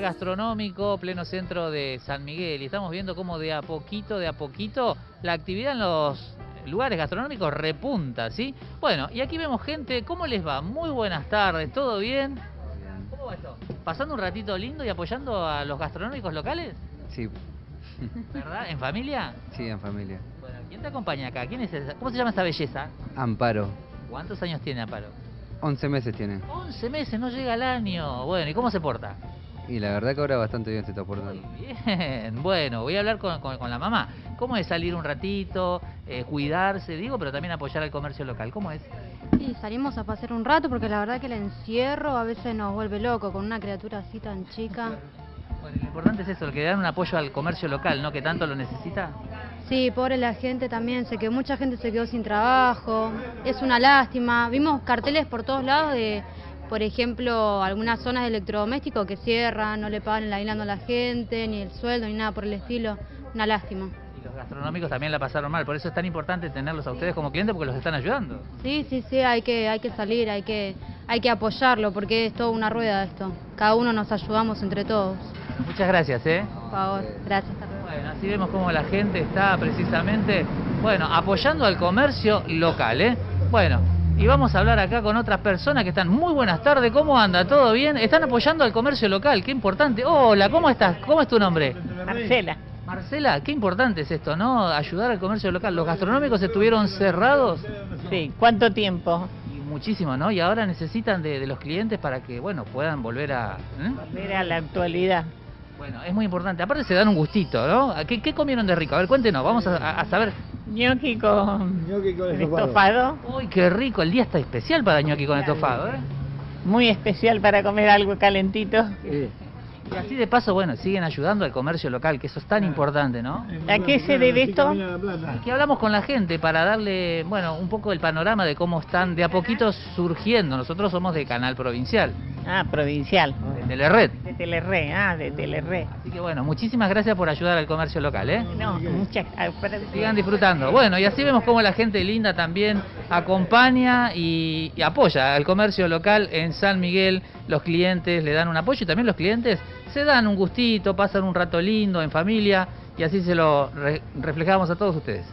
lugar gastronómico, pleno centro de San Miguel, y estamos viendo cómo de a poquito, de a poquito, la actividad en los lugares gastronómicos repunta, ¿sí? Bueno, y aquí vemos gente, ¿cómo les va? Muy buenas tardes, ¿todo bien? ¿Cómo va esto? ¿Pasando un ratito lindo y apoyando a los gastronómicos locales? Sí, ¿Verdad? ¿En familia? sí, en familia. Bueno, ¿quién te acompaña acá? ¿Quién es esa? ¿Cómo se llama esta belleza? Amparo, ¿Cuántos años tiene Amparo? 11 meses tiene. 11 meses, no llega al año. Bueno, ¿y cómo se porta? Y la verdad que ahora bastante bien se está portando. Muy bien, bueno, voy a hablar con, con- con la mamá. ¿Cómo es salir un ratito, eh, cuidarse, digo, pero también apoyar al comercio local? ¿Cómo es? Sí, salimos a pasear un rato porque la verdad que el encierro a veces nos vuelve loco con una criatura así tan chica. Bueno, lo importante es eso, el que dan un apoyo al comercio local, ¿no? Que tanto lo necesita. Sí, pobre la gente también, se quedó, mucha gente se quedó sin trabajo, es una lástima. Vimos carteles por todos lados de, por ejemplo, algunas zonas de electrodomésticos que cierran, no le pagan el aguinaldo a la gente, ni el sueldo, ni nada por el estilo. Una lástima. Y los gastronómicos también la pasaron mal, por eso es tan importante tenerlos a ustedes como clientes porque los están ayudando. Sí, sí, sí, hay que, hay que salir, hay que, hay que apoyarlo porque es toda una rueda esto. Cada uno nos ayudamos entre todos. Muchas gracias, ¿eh? Por favor, gracias. Bueno, así vemos cómo la gente está precisamente, bueno, apoyando al comercio local, ¿eh? Bueno, y vamos a hablar acá con otras personas que están. Muy buenas tardes, ¿cómo anda? ¿Todo bien? Están apoyando al comercio local, qué importante. Hola, ¿cómo estás? ¿Cómo es tu nombre? Marcela, Marcela, qué importante es esto, ¿no? Ayudar al comercio local. Los gastronómicos estuvieron cerrados sí, ¿cuánto tiempo? muchísimo, ¿no? Y ahora necesitan de, de los clientes para que, bueno, puedan volver a... ¿eh? Volver a la actualidad. Bueno, es muy importante. Aparte se dan un gustito, ¿no? ¿Qué, qué comieron de rico? A ver, cuéntenos, vamos a saber. Ñoqui con Ñoqui con estofado, Uy, qué rico, el día está especial para ñoqui con estofado, ¿eh? muy especial para comer algo calentito. Y así de paso, bueno, siguen ayudando al comercio local, que eso es tan importante, ¿no? ¿A qué se debe esto? Y que hablamos con la gente para darle, bueno, un poco el panorama de cómo están de a poquito surgiendo. Nosotros somos de Canal Provincial, Ah, provincial. Telered. De Telerre, ah, de Telerre. Así que bueno, muchísimas gracias por ayudar al comercio local, ¿eh? No, muchas para- Sigan disfrutando. Bueno, y así vemos cómo la gente linda también acompaña y, y apoya al comercio local en San Miguel. Los clientes le dan un apoyo y también los clientes se dan un gustito, pasan un rato lindo en familia y así se lo re- reflejamos a todos ustedes.